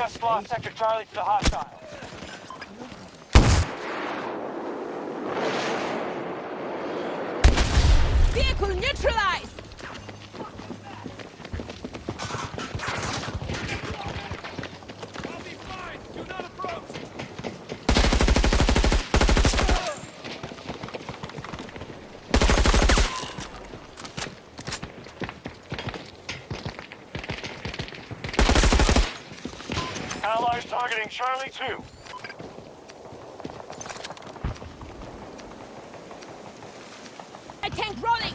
Just lost Sector Charlie to the hostiles. Vehicle neutralized! Allies targeting Charlie 2. A tank rolling!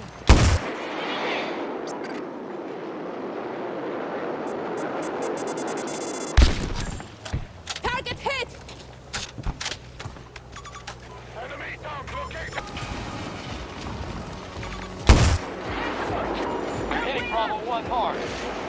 Target hit! Enemy down. Location. Hitting Bravo 1 hard.